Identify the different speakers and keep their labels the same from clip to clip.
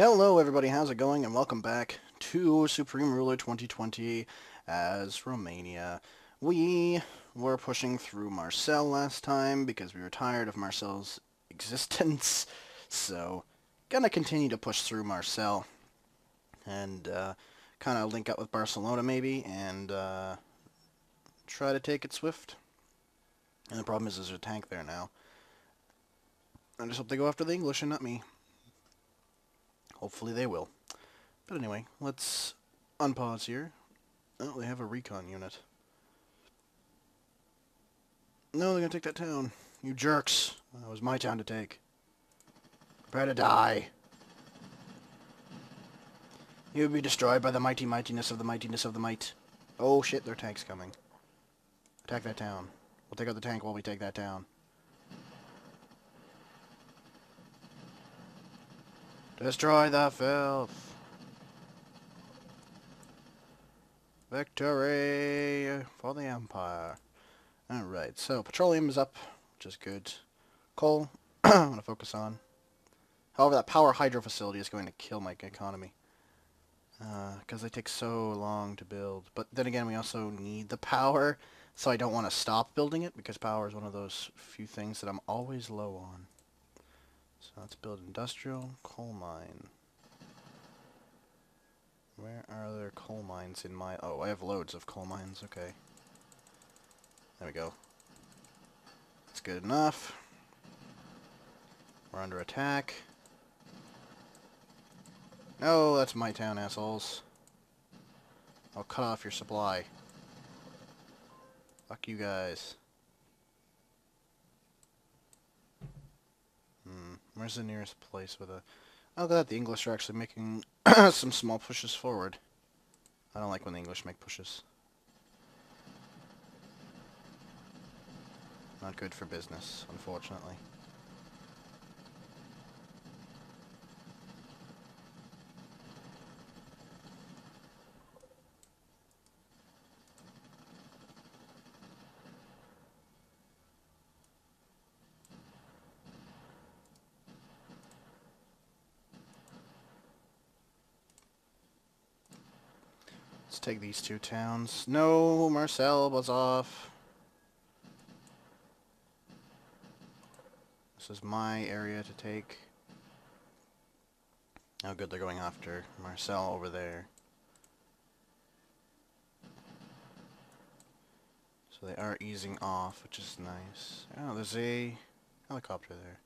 Speaker 1: Hello everybody, how's it going? And welcome back to Supreme Ruler 2020 as Romania. We were pushing through Marcel last time because we were tired of Marcel's existence. So, gonna continue to push through Marcel and uh, kind of link up with Barcelona maybe and uh, try to take it swift. And the problem is there's a tank there now. I just hope they go after the English and not me. Hopefully they will. But anyway, let's unpause here. Oh, they have a recon unit. No, they're gonna take that town. You jerks. That was my town to take. Prepare to die. You will be destroyed by the mighty mightiness of the mightiness of the might. Oh shit, their tank's coming. Attack that town. We'll take out the tank while we take that town. Destroy the filth. Victory for the Empire. Alright, so petroleum is up, which is good. Coal, I'm going to focus on. However, that power hydro facility is going to kill my economy. Because uh, they take so long to build. But then again, we also need the power, so I don't want to stop building it, because power is one of those few things that I'm always low on. So let's build industrial coal mine. Where are there coal mines in my... Oh, I have loads of coal mines. Okay. There we go. That's good enough. We're under attack. No, that's my town, assholes. I'll cut off your supply. Fuck you guys. Where's the nearest place with a... Oh, that. The English are actually making some small pushes forward. I don't like when the English make pushes. Not good for business, unfortunately. Take these two towns. No, Marcel was off. This is my area to take. How good they're going after Marcel over there. So they are easing off, which is nice. Oh, there's a helicopter there.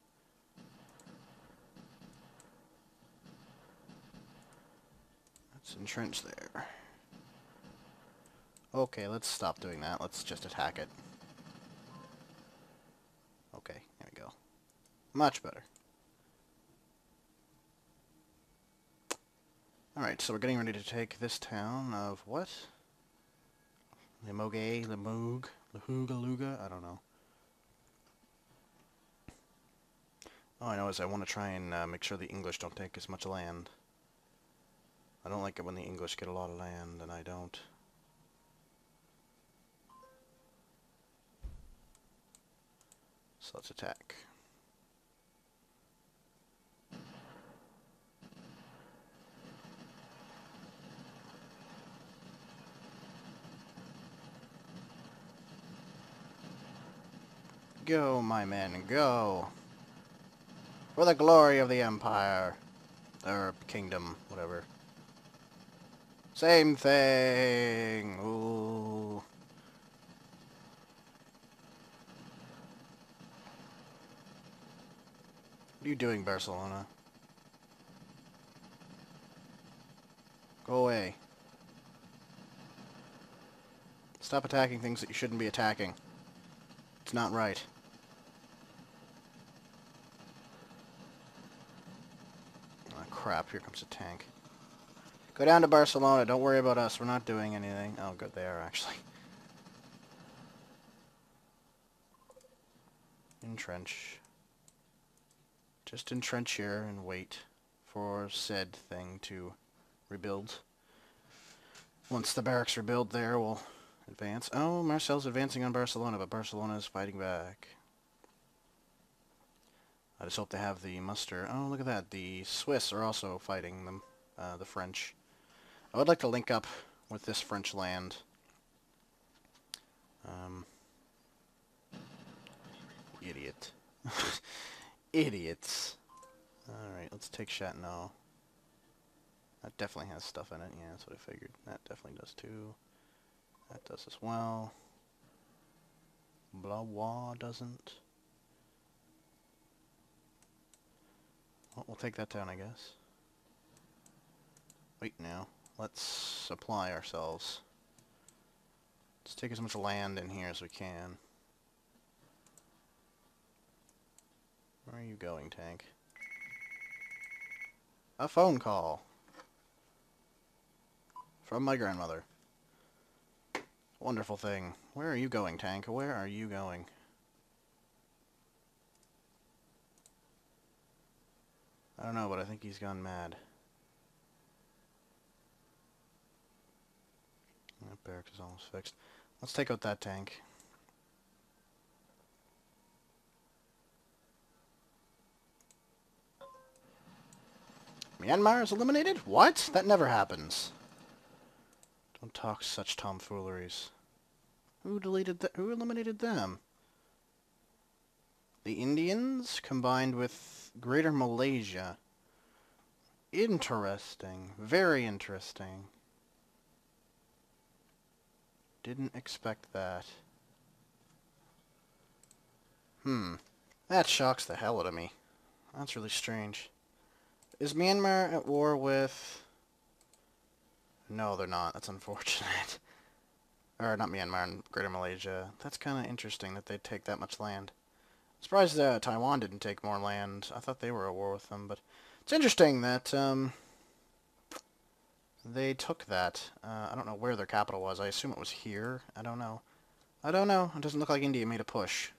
Speaker 1: Let's entrench there. Okay, let's stop doing that. Let's just attack it. Okay, there we go. Much better. Alright, so we're getting ready to take this town of what? Limoges, Limoog, Lahuga, Luga? I don't know. All I know is I want to try and uh, make sure the English don't take as much land. I don't like it when the English get a lot of land and I don't. So let's attack. Go, my men, go. For the glory of the Empire. Or kingdom, whatever. Same thing. Ooh. What are you doing, Barcelona? Go away. Stop attacking things that you shouldn't be attacking. It's not right. Oh, crap. Here comes a tank. Go down to Barcelona. Don't worry about us. We're not doing anything. Oh, good. They are, actually. Entrench. Just entrench here and wait for said thing to rebuild. Once the barracks rebuild there, we'll advance. Oh, Marcel's advancing on Barcelona, but Barcelona is fighting back. I just hope they have the muster. Oh, look at that. The Swiss are also fighting them, uh, the French. I would like to link up with this French land. Um, idiot. Idiots. Alright, let's take Chateauneuf. That definitely has stuff in it. Yeah, that's what I figured. That definitely does too. That does as well. Blois doesn't. Well, we'll take that down, I guess. Wait now. Let's supply ourselves. Let's take as much land in here as we can. Where are you going, tank? A phone call. From my grandmother. Wonderful thing. Where are you going, tank? Where are you going? I don't know, but I think he's gone mad. That barracks is almost fixed. Let's take out that tank. Myanmar is eliminated? What? That never happens. Don't talk such tomfooleries. Who deleted that? Who eliminated them? The Indians combined with Greater Malaysia. Interesting. Very interesting. Didn't expect that. Hmm. That shocks the hell out of me. That's really strange. Is Myanmar at war with... No, they're not. That's unfortunate. or not Myanmar, Greater Malaysia. That's kind of interesting that they'd take that much land. I'm surprised uh, Taiwan didn't take more land. I thought they were at war with them, but it's interesting that um, they took that. Uh, I don't know where their capital was. I assume it was here. I don't know. I don't know. It doesn't look like India made a push.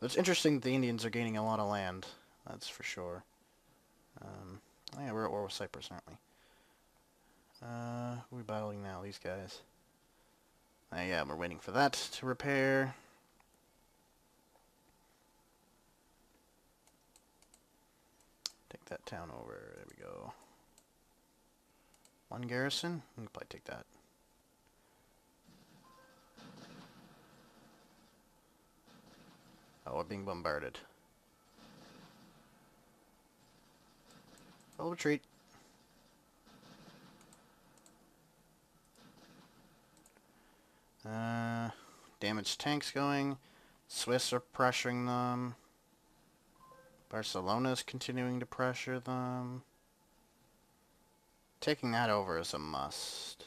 Speaker 1: But it's interesting that the Indians are gaining a lot of land. That's for sure. Um, yeah, we're at war with Cyprus, aren't we? Uh, who are we battling now? These guys. Uh, yeah, we're waiting for that to repair. Take that town over. There we go. One garrison? We can probably take that. Oh, we're being bombarded. I'll retreat. Uh, damaged tanks going. Swiss are pressuring them. Barcelona's continuing to pressure them. Taking that over is a must.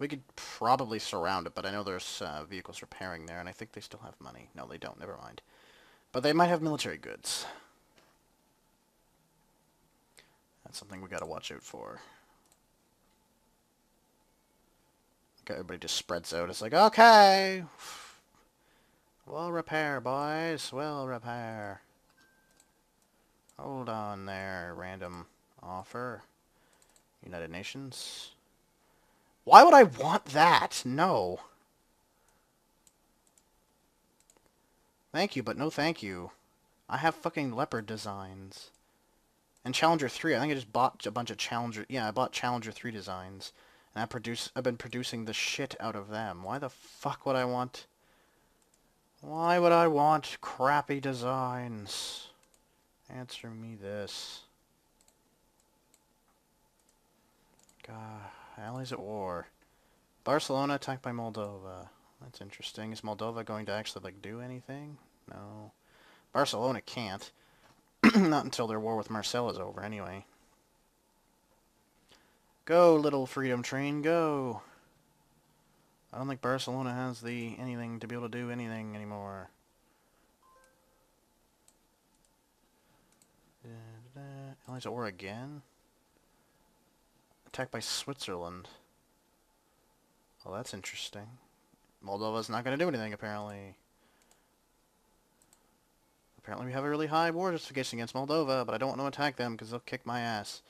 Speaker 1: We could probably surround it, but I know there's uh, vehicles repairing there, and I think they still have money. No, they don't. Never mind. But they might have military goods. Something we gotta watch out for. Okay, everybody just spreads out. It's like, okay, we'll repair, boys. We'll repair. Hold on there, random offer. United Nations. Why would I want that? No. Thank you, but no thank you. I have fucking leopard designs. And Challenger 3, I think I just bought a bunch of Challenger... Yeah, I bought Challenger 3 designs. And I produce, I've been producing the shit out of them. Why the fuck would I want... Why would I want crappy designs? Answer me this. God, allies at war. Barcelona attacked by Moldova. That's interesting. Is Moldova going to actually, like, do anything? No. Barcelona can't. Not until their war with Marseille is over, anyway. Go, little freedom train, go! I don't think Barcelona has the anything to be able to do anything anymore. Uh, Allies at war again? Attacked by Switzerland. Well, that's interesting. Moldova's not going to do anything, apparently. Apparently we have a really high war justification against Moldova, but I don't want to attack them because they'll kick my ass.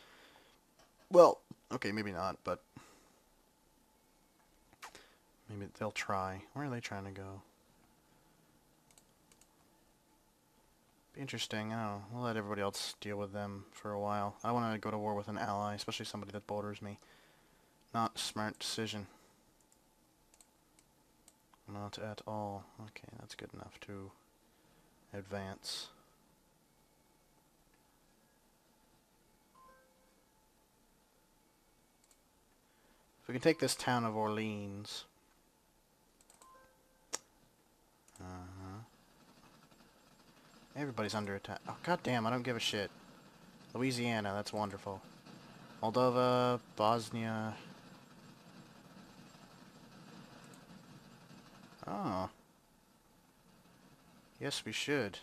Speaker 1: Well, okay, maybe not, but... Maybe they'll try. Where are they trying to go? Be interesting. Know. We'll let everybody else deal with them for a while. I want to go to war with an ally, especially somebody that borders me. Not smart decision. Not at all. Okay, that's good enough to advance. If we can take this town of Orleans. Uh-huh. Everybody's under attack. Oh, god damn, I don't give a shit. Louisiana, that's wonderful. Moldova, Bosnia. Oh. Yes, we should.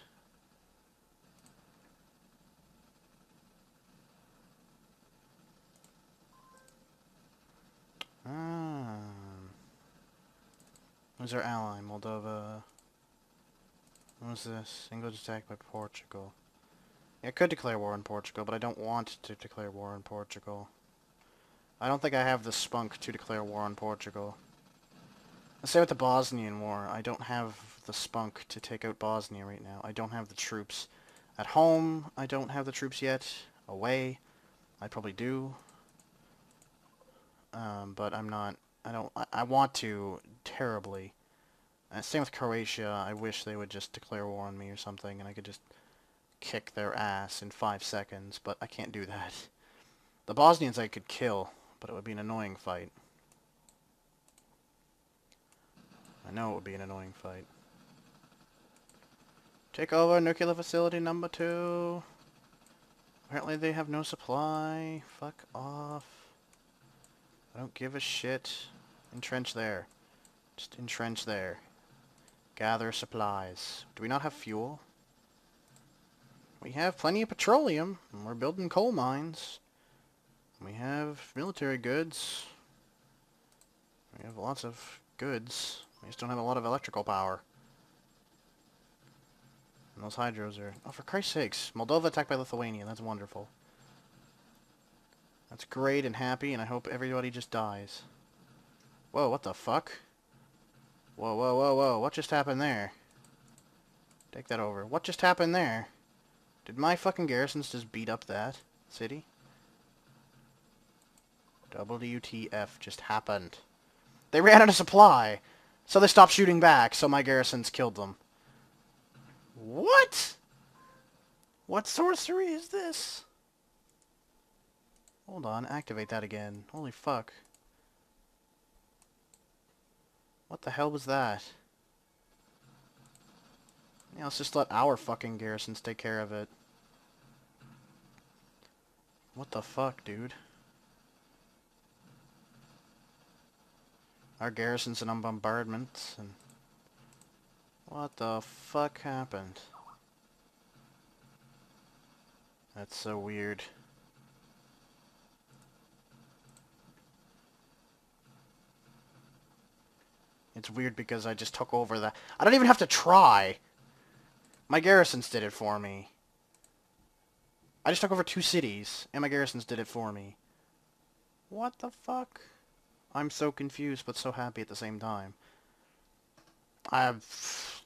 Speaker 1: Ah. Who's our ally? Moldova. What's this? England attacked by Portugal. Yeah, I could declare war on Portugal, but I don't want to declare war on Portugal. I don't think I have the spunk to declare war on Portugal. The same with the Bosnian War. I don't have the spunk to take out Bosnia right now. I don't have the troops. At home, I don't have the troops yet. Away, I probably do. Um, but I'm not... I don't... I, I want to terribly. Uh, same with Croatia. I wish they would just declare war on me or something, and I could just kick their ass in five seconds, but I can't do that. The Bosnians I could kill, but it would be an annoying fight. I know it would be an annoying fight. Take over nuclear facility number two. Apparently they have no supply. Fuck off. I don't give a shit. Entrench there. Just entrench there. Gather supplies. Do we not have fuel? We have plenty of petroleum. And we're building coal mines. We have military goods. We have lots of goods. We just don't have a lot of electrical power. And those hydros are... Oh, for Christ's sakes. Moldova attacked by Lithuania. That's wonderful. That's great and happy, and I hope everybody just dies. Whoa, what the fuck? Whoa, whoa, whoa, whoa. What just happened there? Take that over. What just happened there? Did my fucking garrisons just beat up that city? WTF just happened. They ran out of supply! So they stopped shooting back, so my garrisons killed them. What? What sorcery is this? Hold on, activate that again. Holy fuck. What the hell was that? Yeah, let's just let our fucking garrisons take care of it. What the fuck, dude? Our garrison's in on bombardment, and... What the fuck happened? That's so weird. It's weird because I just took over the... I don't even have to try! My garrisons did it for me. I just took over two cities, and my garrisons did it for me. What the fuck? I'm so confused, but so happy at the same time. I have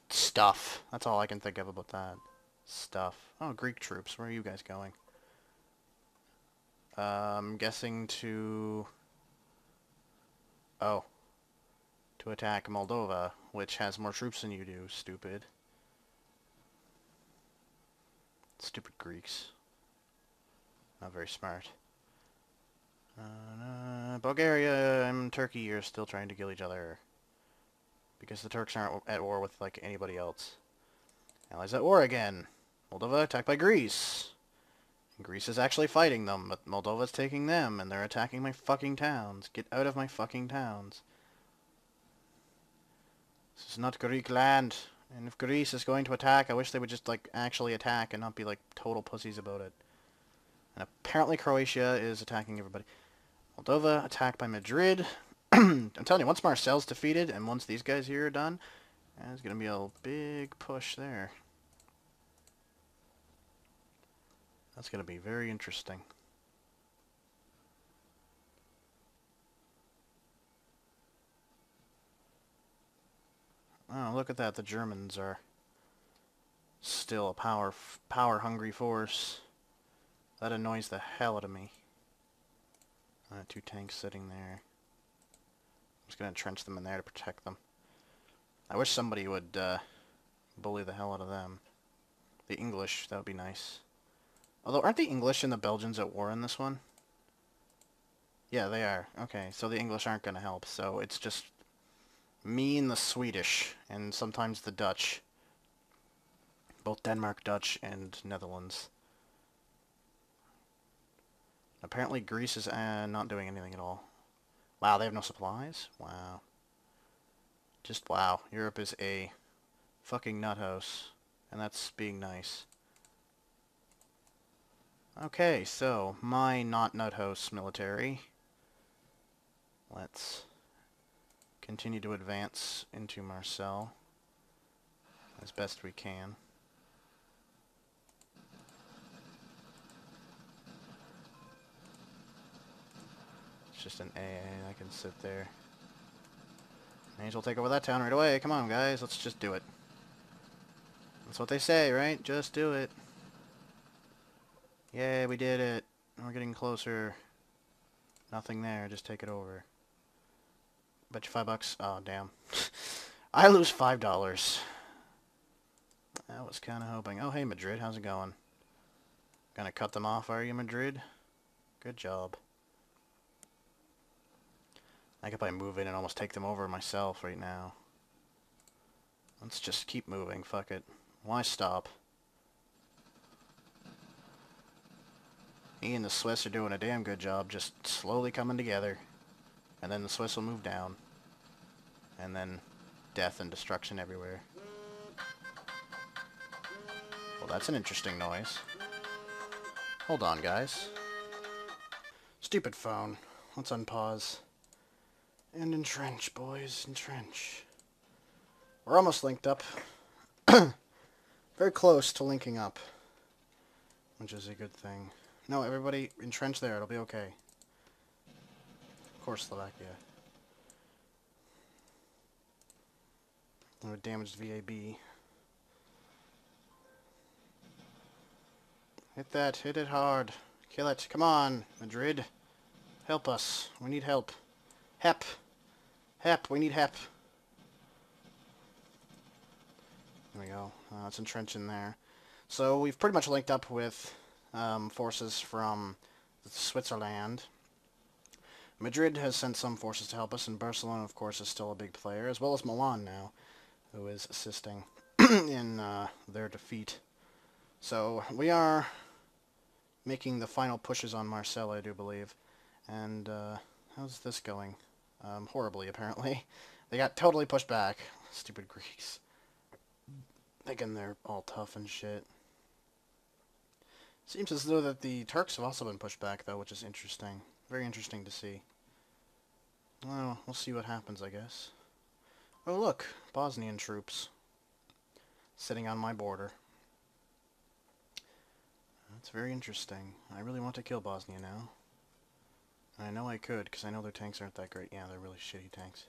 Speaker 1: stuff. That's all I can think of about that. Stuff. Oh, Greek troops. Where are you guys going? Uh, I'm guessing to... Oh. To attack Moldova, which has more troops than you do, stupid. Stupid Greeks. Not very smart. Uh, Bulgaria and Turkey are still trying to kill each other. Because the Turks aren't at war with, like, anybody else. Allies at war again. Moldova attacked by Greece. Greece is actually fighting them, but Moldova's taking them, and they're attacking my fucking towns. Get out of my fucking towns. This is not Greek land. And if Greece is going to attack, I wish they would just, like, actually attack and not be, like, total pussies about it. And apparently Croatia is attacking everybody. Moldova attacked by Madrid. I'm telling you, once Marcel's defeated and once these guys here are done, there's going to be a big push there. That's going to be very interesting. Oh, look at that. The Germans are still a power power hungry force. That annoys the hell out of me. Uh, two tanks sitting there. I'm just gonna entrench them in there to protect them. I wish somebody would uh, bully the hell out of them. The English, that would be nice. Although, aren't the English and the Belgians at war in this one? Yeah, they are. Okay, so the English aren't going to help, so it's just me and the Swedish, and sometimes the Dutch. Both Denmark, Dutch, and Netherlands. Apparently Greece is uh, not doing anything at all. Wow, they have no supplies? Wow. Just wow. Europe is a fucking nut house. And that's being nice. Okay, so, my not nut house military. Let's continue to advance into Marcel as best we can. Just an AA, I can sit there. Well take over that town right away. Come on, guys, let's just do it. That's what they say, right? Just do it. Yeah, we did it. We're getting closer. Nothing there, just take it over. Bet you five bucks. Oh, damn. I lose five dollars. I was kind of hoping. Oh, hey, Madrid, how's it going? Gonna cut them off, are you, Madrid? Good job. I could probably move in and almost take them over myself right now. Let's just keep moving, fuck it. Why stop? He and the Swiss are doing a damn good job just slowly coming together. And then the Swiss will move down. And then death and destruction everywhere. Well, that's an interesting noise. Hold on, guys. Stupid phone. Let's unpause. And entrench, boys. Entrench. We're almost linked up. Very close to linking up. Which is a good thing. No, everybody entrench there. It'll be okay. Of course, Slovakia. No damaged VAB. Hit that. Hit it hard. Kill it. Come on, Madrid. Help us. We need help. Hep. Hep. We need hep. There we go. Uh, let's in there. So we've pretty much linked up with um, forces from Switzerland. Madrid has sent some forces to help us, and Barcelona, of course, is still a big player, as well as Milan now, who is assisting in uh, their defeat. So we are making the final pushes on Marseille, I do believe. And uh, how's this going? Um, horribly, apparently. They got totally pushed back. Stupid Greeks. Thinking they're all tough and shit. Seems as though that the Turks have also been pushed back, though, which is interesting. Very interesting to see. Well, we'll see what happens, I guess. Oh, look! Bosnian troops. Sitting on my border. That's very interesting. I really want to kill Bosnia now. I know I could, because I know their tanks aren't that great. Yeah, they're really shitty tanks.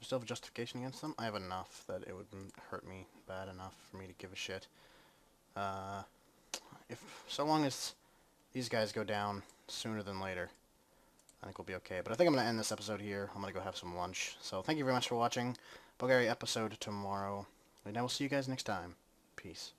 Speaker 1: I still have a justification against them? I have enough that it would hurt me bad enough for me to give a shit. Uh, if so long as these guys go down sooner than later, I think we'll be okay. But I think I'm going to end this episode here. I'm going to go have some lunch. So thank you very much for watching. Bulgaria episode tomorrow. And I will see you guys next time. Peace.